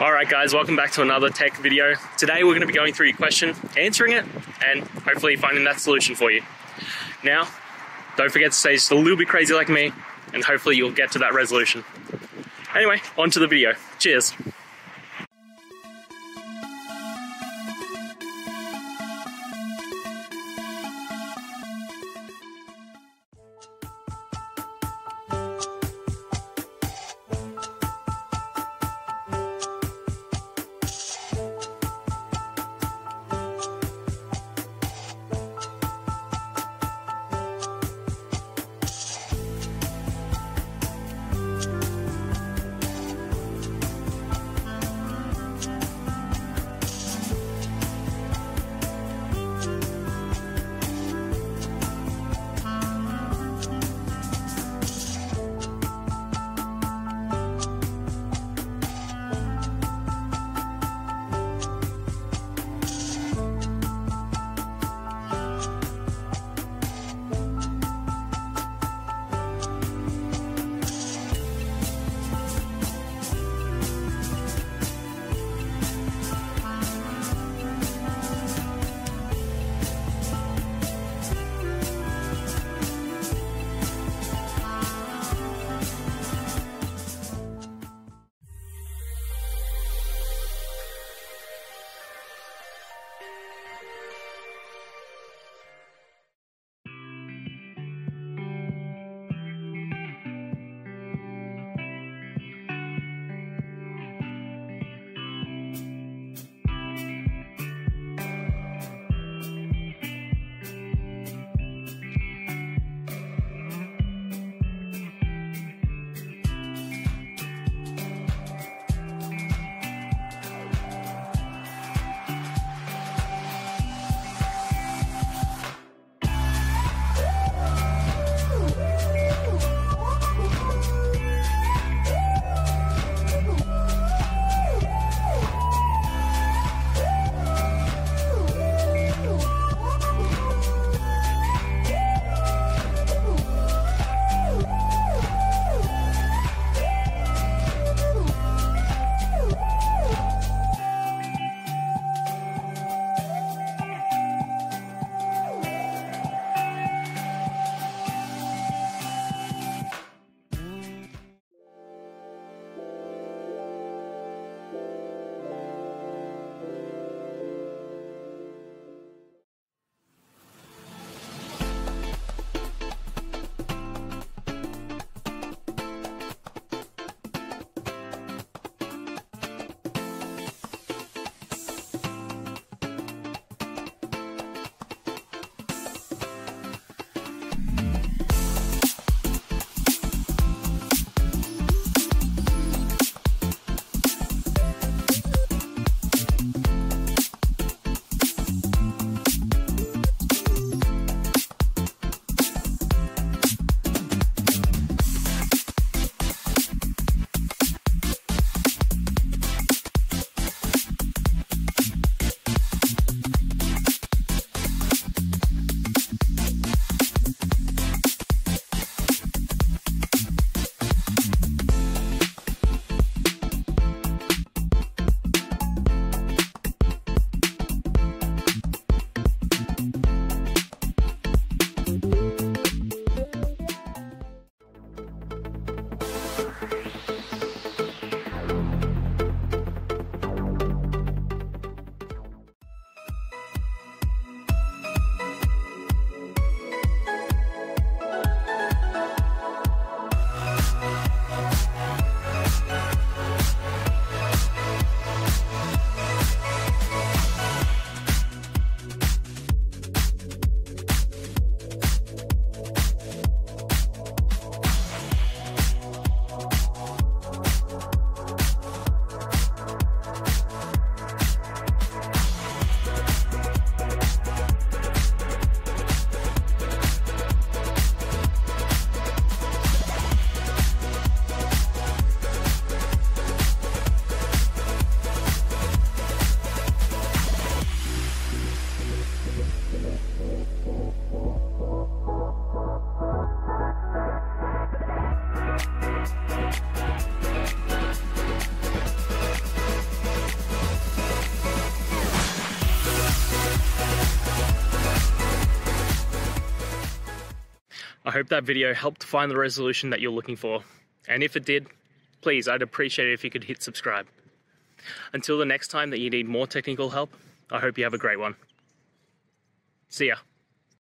Alright guys, welcome back to another tech video. Today we're going to be going through your question, answering it, and hopefully finding that solution for you. Now, don't forget to stay just a little bit crazy like me, and hopefully you'll get to that resolution. Anyway, on to the video. Cheers. Hope that video helped find the resolution that you're looking for. And if it did, please, I'd appreciate it if you could hit subscribe. Until the next time that you need more technical help, I hope you have a great one. See ya.